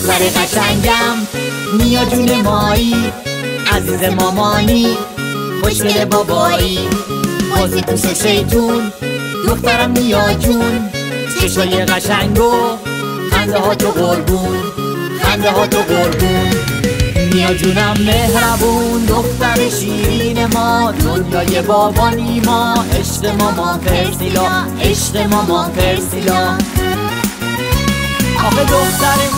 دختر قشنگم. نیا جون مایی عزیز مامانی خوشگل بابایی. بازی پوست شیطون دخترم نیا جون. چشای قشنگ و خنده ها تو قربون خنده ها تو قربون نیا جونم مهربون دختر شیرین ما. دنیای بابانی ما. عشق ماما پرسیلا عشق ماما پرسیلا. آخه دخترمون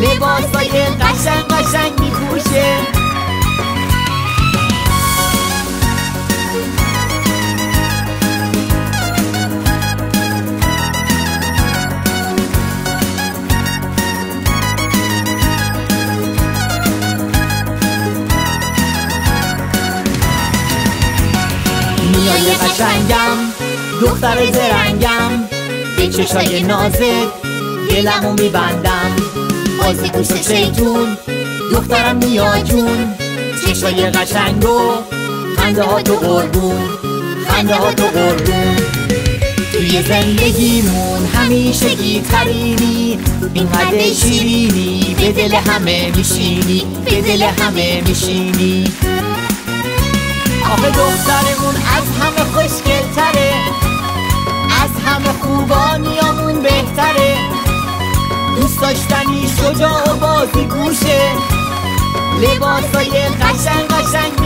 لباسای قشنگ قشنگ میپوشه. میای قشنگم دختر زرنگم به چشای نازت دلمو میبندم. بازی گوش شیطون. دخترم نیا جون. چشای قشنگ و خنده ها تو قربون. خنده ها تو قربون. توی زندگیمون همیشه گیترینی اینقدر شیرینی به دل همه میشینی. به دل همه میشینی. آخه دخترمون کجا بازی گوشه؟ لباسای قشنگ قشنگ